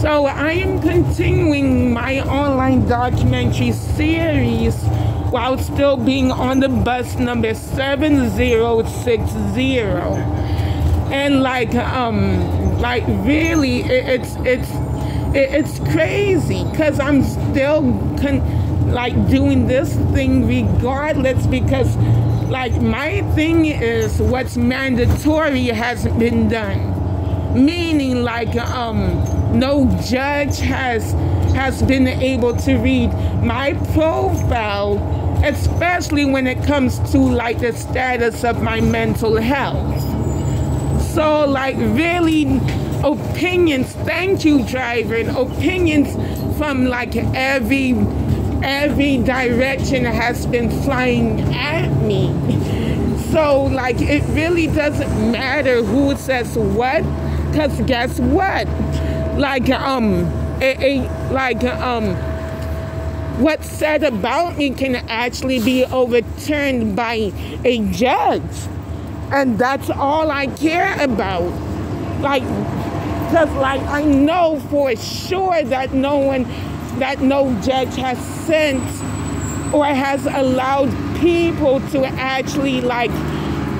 So I am continuing my online documentary series while still being on the bus number 7060. And like um like really it, it's it's it, it's crazy cuz I'm still con- like doing this thing regardless because like my thing is what's mandatory hasn't been done meaning like um no judge has has been able to read my profile especially when it comes to like the status of my mental health. So like really opinions thank you driver opinions from like every every direction has been flying at me. So like it really doesn't matter who says what because guess what like um a like um what's said about me can actually be overturned by a judge. And that's all i care about. Like because like i know for sure that no one that no judge has sent or has allowed people to actually like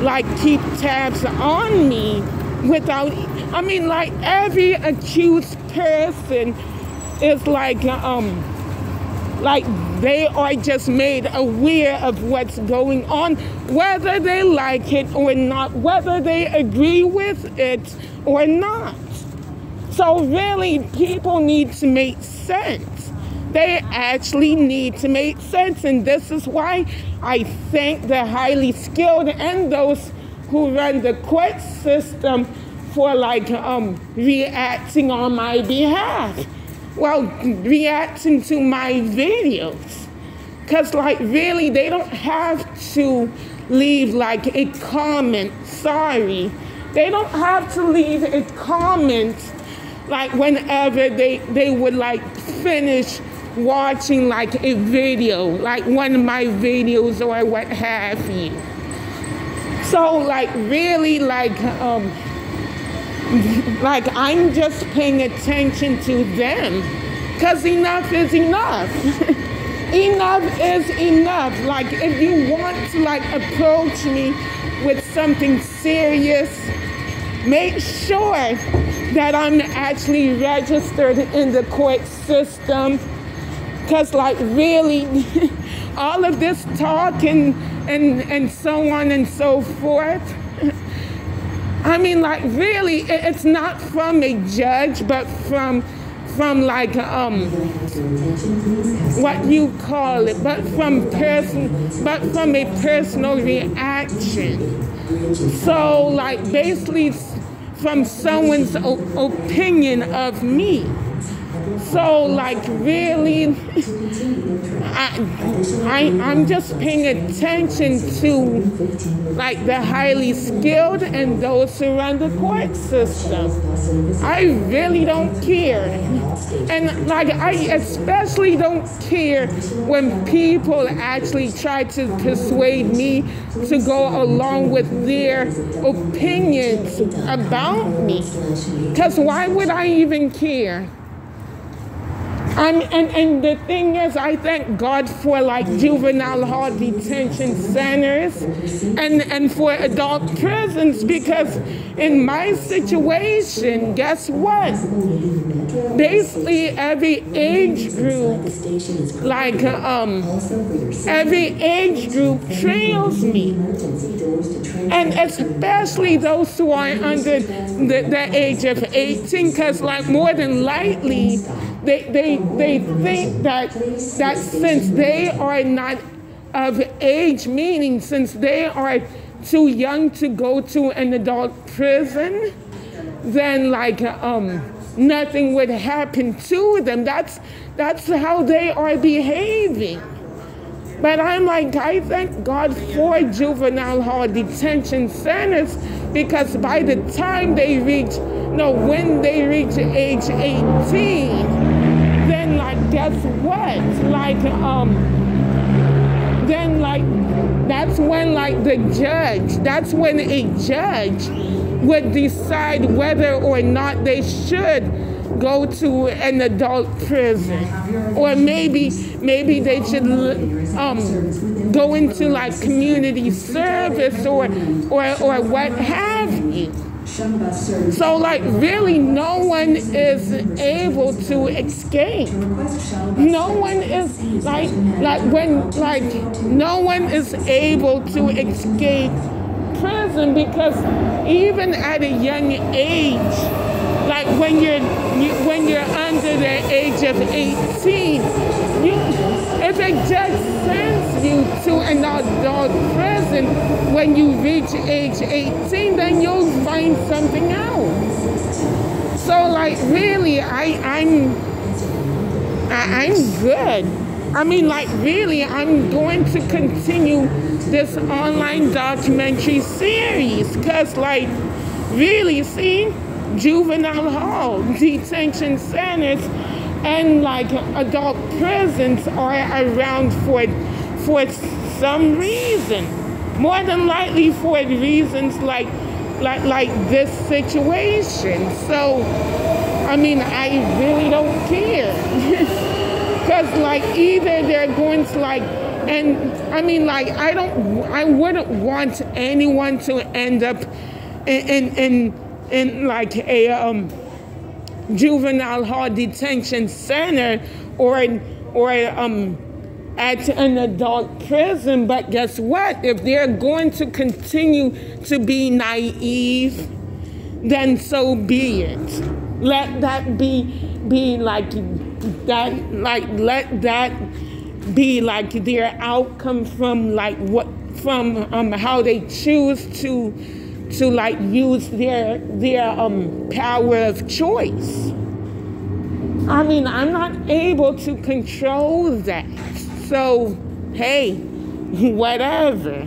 like keep tabs on me without I mean like every accused person is like um like they are just made aware of what's going on whether they like it or not whether they agree with it or not. So really people need to make sense. They actually need to make sense and this is why i thank the highly skilled and those who run the court system for like um, reacting on my behalf. Well, reacting to my videos. Because, like, really, they don't have to leave like a comment. Sorry. They don't have to leave a comment like whenever they, they would like finish watching like a video, like one of my videos or what have you. So like really like um like I'm just paying attention to them because enough is enough. enough is enough. Like if you want to like approach me with something serious, make sure that I'm actually registered in the court system. Cause like really all of this talk and, and, so on and so forth I mean, like really, it's not from a judge, but from from like um what you call it, but from person, but from a personal reaction. So like basically from someone's opinion of me. So like really, I, I I'm just paying attention to like the highly skilled and those who run the court system. I really don't care, and like I especially don't care when people actually try to persuade me to go along with their opinions about me. Because why would I even care? And, and, and the thing is, I thank God for like juvenile hall detention centers and, and for adult prisons because in my situation, guess what? Basically, every age group, like um, every age group trails me. And especially those who are under the, the age of 18, because like more than likely, they, they, they think that, that since they are not of age, meaning since they are too young to go to an adult prison, then like um, nothing would happen to them. That's, that's how they are behaving. But I'm like, I thank God for juvenile hall detention centers because by the time they reach, no, when they reach age 18, then like guess what? Like um then like that's when like the judge, that's when a judge would decide whether or not they should go to an adult prison, or maybe maybe they should um, go into like community service or or or what have you. So, like, really, no one is able to escape. No one is like, like when, like, no one is able to escape prison because even at a young age, like when you're you, when you're under the age of 18, you, if a judge sends you to an adult prison when you reach age 18, then you'll find something else. So like really, I I'm I, I'm good. I mean, like, really, I'm going to continue this online documentary series because, like, really, see, juvenile hall, detention centers, and like adult prisons are around for for some reason. More than likely for reasons like like like this situation. So I mean I really don't care. Cause like either they're going to like and I mean like I don't I wouldn't want anyone to end up in in, in in like a um, juvenile hall detention center or or um, at an adult prison. But guess what? If they're going to continue to be naive, then so be it. Let that be be like that like let that be like their outcome from like what from um, how they choose to to like use their their um, power of choice. I mean, I'm not able to control that. So, hey, whatever.